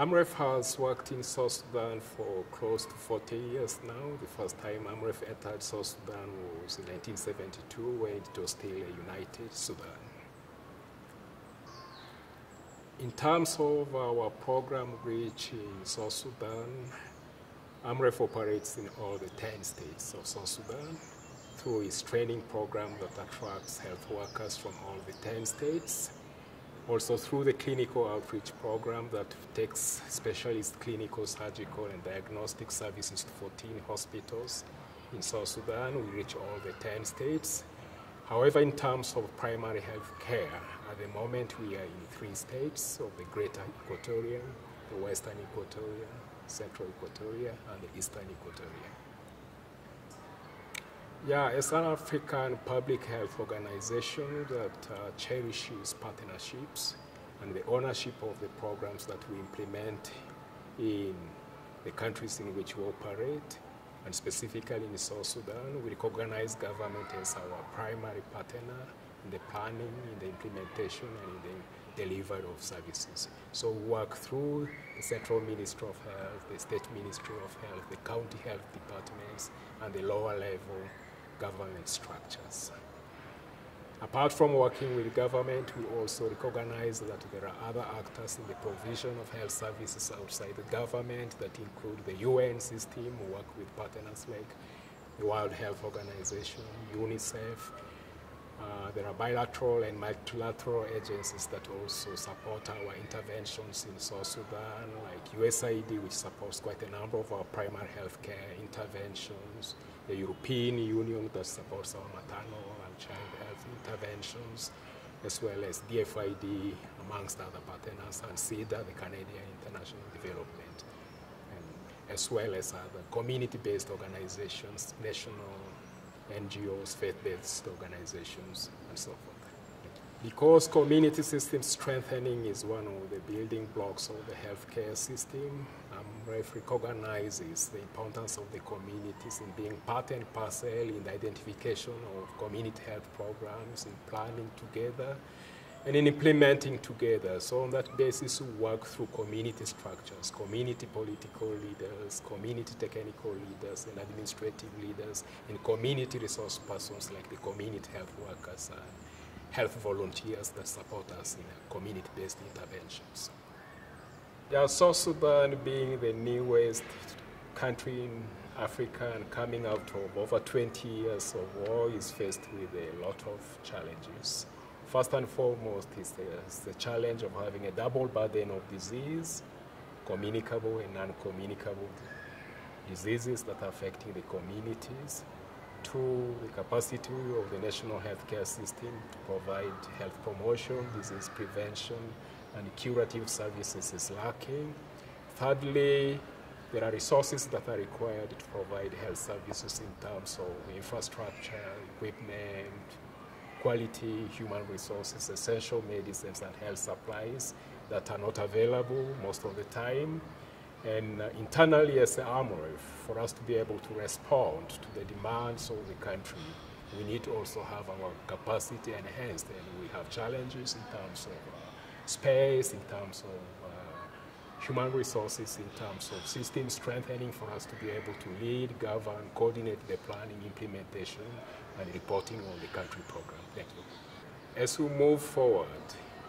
AMREF has worked in South Sudan for close to 40 years now. The first time AMREF entered South Sudan was in 1972 when it was still a united Sudan. In terms of our program reach in South Sudan, AMREF operates in all the 10 states of South Sudan through its training program that attracts health workers from all the 10 states also through the clinical outreach program that takes specialist clinical, surgical, and diagnostic services to 14 hospitals in South Sudan. We reach all the 10 states. However, in terms of primary health care, at the moment we are in three states of the greater Equatoria, the western Equatoria, central Equatoria, and the eastern Equatoria. Yeah, it's an African public health organization that uh, cherishes partnerships and the ownership of the programs that we implement in the countries in which we operate, and specifically in South Sudan. We recognize government as our primary partner in the planning, in the implementation, and in the delivery of services. So work through the Central Ministry of Health, the State Ministry of Health, the county health departments, and the lower level government structures. Apart from working with government, we also recognize that there are other actors in the provision of health services outside the government that include the UN system, we work with partners like the World Health Organization, UNICEF. Uh, there are bilateral and multilateral agencies that also support our interventions in South Sudan, like USAID, which supports quite a number of our primary health care interventions, the European Union that supports our maternal and child health interventions, as well as DFID, amongst other partners, and CIDA, the Canadian International Development, and as well as other community-based organizations, national NGOs, faith-based organizations, and so forth. Because community system strengthening is one of the building blocks of the healthcare system, um, AMREF recognizes the importance of the communities in being part and parcel in the identification of community health programs, in planning together, and in implementing together. So on that basis, we work through community structures, community political leaders, community technical leaders, and administrative leaders, and community resource persons like the community health workers and health volunteers that support us in community-based interventions. Yeah, South Sudan being the newest country in Africa and coming out of over 20 years of war is faced with a lot of challenges. First and foremost is the, is the challenge of having a double burden of disease, communicable and non-communicable diseases that are affecting the communities, to the capacity of the national healthcare system to provide health promotion, disease prevention, and curative services is lacking. Thirdly, there are resources that are required to provide health services in terms of infrastructure, equipment, quality human resources, essential medicines and health supplies that are not available most of the time. And uh, internally as the AMREF, for us to be able to respond to the demands of the country, we need to also have our capacity enhanced and we have challenges in terms of uh, space, in terms of uh, human resources, in terms of system strengthening for us to be able to lead, govern, coordinate the planning, implementation, and reporting on the country program. Thank you. As we move forward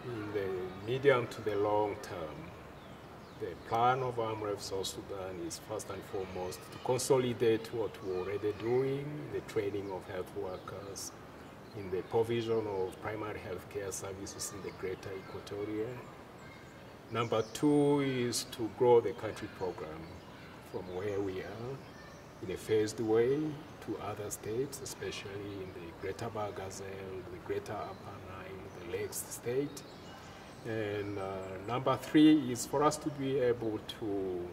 in the medium to the long term, the plan of AMREF South Sudan is first and foremost to consolidate what we're already doing, the training of health workers, in the provision of primary health care services in the greater Equatoria. Number two is to grow the country program from where we are in a phased way to other states, especially in the greater Bahr Ghazal, the greater Upper Nile, the Lakes state, and uh, number three is for us to be able to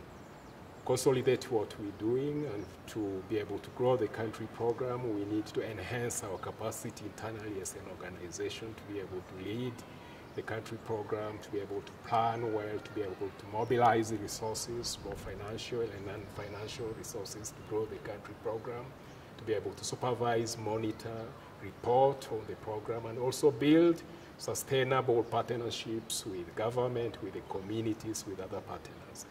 consolidate what we're doing and to be able to grow the country program, we need to enhance our capacity internally as an organization to be able to lead the country program, to be able to plan well, to be able to mobilize the resources, both financial and non-financial resources to grow the country program, to be able to supervise, monitor, report on the program, and also build sustainable partnerships with government, with the communities, with other partners.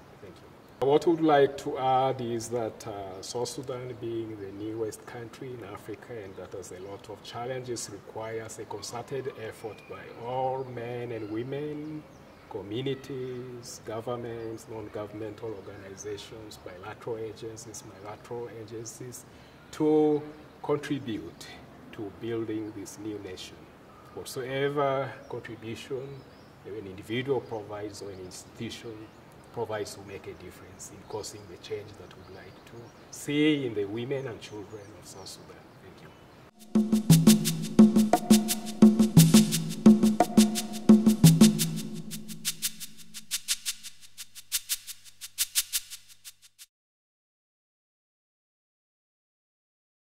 What I would like to add is that uh, South Sudan being the newest country in Africa and that has a lot of challenges requires a concerted effort by all men and women, communities, governments, non-governmental organizations, bilateral agencies, multilateral agencies to contribute to building this new nation. Whatsoever contribution an individual provides or an institution provides to make a difference in causing the change that we'd like to see in the women and children of South Sudan.